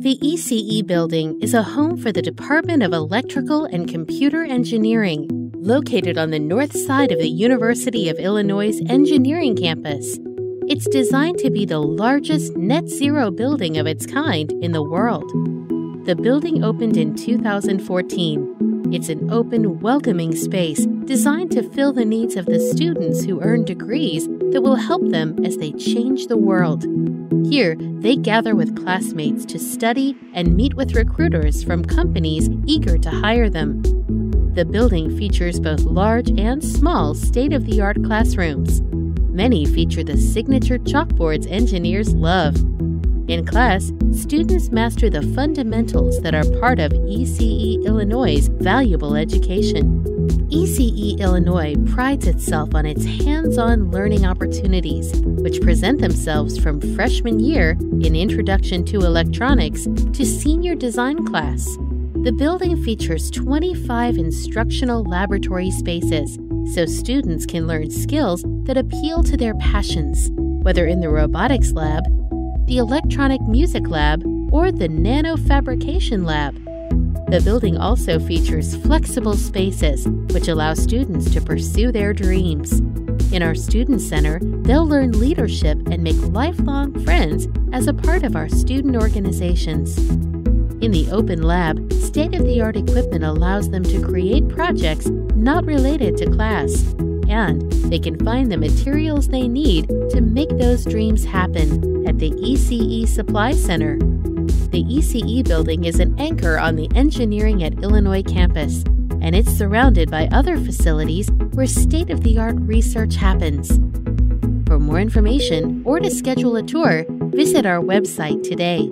The ECE building is a home for the Department of Electrical and Computer Engineering, located on the north side of the University of Illinois' engineering campus. It's designed to be the largest net zero building of its kind in the world. The building opened in 2014. It's an open, welcoming space designed to fill the needs of the students who earn degrees that will help them as they change the world. Here, they gather with classmates to study and meet with recruiters from companies eager to hire them. The building features both large and small state of the art classrooms. Many feature the signature chalkboards engineers love. In class, students master the fundamentals that are part of ECE Illinois' valuable education. ECE Illinois prides itself on its hands on learning opportunities, which present themselves from freshman year in Introduction to Electronics to senior design class. The building features 25 instructional laboratory spaces so students can learn skills that appeal to their passions, whether in the robotics lab, the electronic music lab, or the nanofabrication lab. The building also features flexible spaces, which allow students to pursue their dreams. In our Student Center, they'll learn leadership and make lifelong friends as a part of our student organizations. In the Open Lab, state of the art equipment allows them to create projects not related to class, and they can find the materials they need to make those dreams happen at the ECE Supply Center. The ECE building is an anchor on the Engineering at Illinois campus, and it's surrounded by other facilities where state of the art research happens. For more information or to schedule a tour, visit our website today